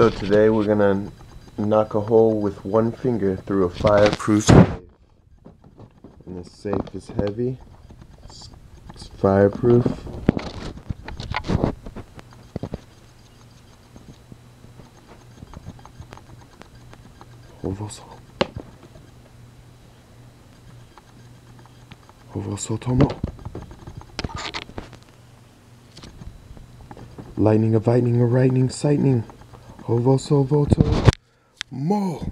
So today we're gonna knock a hole with one finger through a fireproof safe. And the safe is heavy. It's, it's fireproof. Ovoso. Ovoso tomo. Lightning of lightning, a lightning, sightning. Ou vou só voltar. Mor!